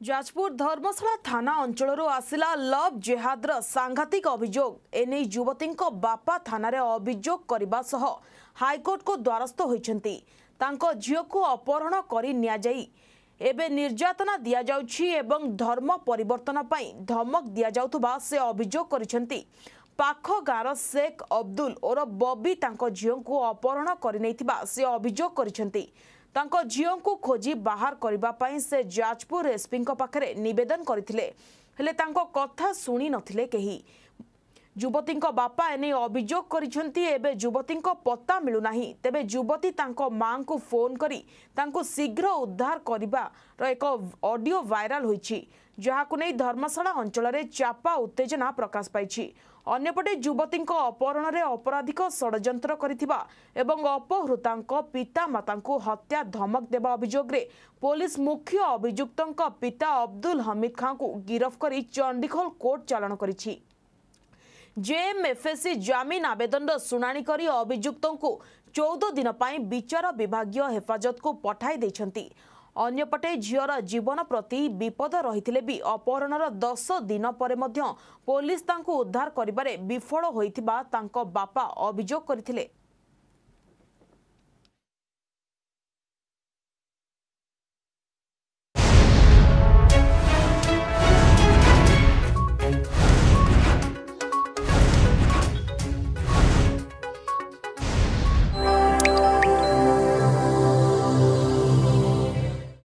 ଯାଜପୁର ଧର୍ମଶାଳା ଥାନା ଅଞ୍ଚଳରୁ ଆସିଲା ଲଭ୍ ଜେହାଦର ସାଂଘାତିକ ଅଭିଯୋଗ। ଏନେଇ ଯୁବତୀଙ୍କ ବାପା ଥାନାରେ ଅଭିଯୋଗ କରିବା ସହ ହାଇକୋର୍ଟକୁ ଦ୍ୱାରସ୍ଥ ହୋଇଛନ୍ତି। ତାଙ୍କ ଝିଅକୁ ଅପହରଣ କରି ନିଆଯାଇ। ଏବେ ନିର୍ଯାତନା ଦିଆଯାଉଛି ଏବଂ ଧର୍ମ ପରିବର୍ତ୍ତନ ପାଇଁ ଧମକ ଦିଆଯାଉଥିବା ସେ ଅଭିଯୋଗ କରିଛନ୍ତି। ପାଖ ଗାଁର ଶେଖ୍ ଅବଦୁଲ ଓର ବବି ତାଙ୍କ ଝିଅଙ୍କୁ ଅପହରଣ କରିନେଇଥିବା ସେ ଅଭିଯୋଗ କରିଛନ୍ତି। ତାଙ୍କ ଝିଅଙ୍କୁ ଖୋଜି ବାହାର କରିବା ପାଇଁ ସେ ଯାଜପୁର ଏସ୍ପିଙ୍କ ପାଖରେ ନିବେଦନ କରିଥିଲେ। ହେଲେ ତାଙ୍କ କଥା ଶୁଣି ନଥିଲେ କେହି। ଯୁବତୀଙ୍କ ବାପା ଏନେଇ ଅଭିଯୋଗ କରିଛନ୍ତି ଏବେ ଯୁବତୀଙ୍କ ପତ୍ତା ମିଳୁନାହିଁ। ତେବେ ଯୁବତୀ ତାଙ୍କ ମାଙ୍କୁ ଫୋନ୍ କରି ତାଙ୍କୁ ଶୀଘ୍ର ଉଦ୍ଧାର କରିବାର ଏକ ଅଡିଓ ଭାଇରାଲ ହୋଇଛି ଯାହାକୁ ନେଇ ଧର୍ମଶାଳା ଅଞ୍ଚଳରେ ଚାପା ଉତ୍ତେଜନା ପ୍ରକାଶ ପାଇଛି। ଅନ୍ୟପଟେ ଯୁବତୀଙ୍କ ଅପହରଣରେ ଅପରାଧିକ ଷଡ଼ଯନ୍ତ୍ର କରିଥିବା ଏବଂ ଅପହୃତାଙ୍କ ପିତାମାତାଙ୍କୁ ହତ୍ୟା ଧମକ ଦେବା ଅଭିଯୋଗରେ ପୋଲିସ ମୁଖ୍ୟ ଅଭିଯୁକ୍ତଙ୍କ ପିତା ଅବଦୁଲ ହମିଦ ଖାଁଙ୍କୁ ଗିରଫ କରି ଚଣ୍ଡିଖୋଲ କୋର୍ଟ ଚାଲାଣ କରିଛି। ଜେଏମ୍ଏଫ୍ଏସ୍ସି ଜାମିନ ଆବେଦନର ଶୁଣାଣି କରି ଅଭିଯୁକ୍ତଙ୍କୁ ଚଉଦ ଦିନ ପାଇଁ ବିଚାର ବିଭାଗୀୟ ହେଫାଜତକୁ ପଠାଇ ଦେଇଛନ୍ତି ଅନ୍ୟପଟେ ଝିଅର ଜୀବନ ପ୍ରତି ବିପଦ ରହିଥିଲେ ବି ଅପହରଣର ଦଶ ଦିନ ପରେ ମଧ୍ୟ ପୋଲିସ ତାଙ୍କୁ ଉଦ୍ଧାର କରିବାରେ ବିଫଳ ହୋଇଥିବା ତାଙ୍କ ବାପା ଅଭିଯୋଗ କରିଥିଲେ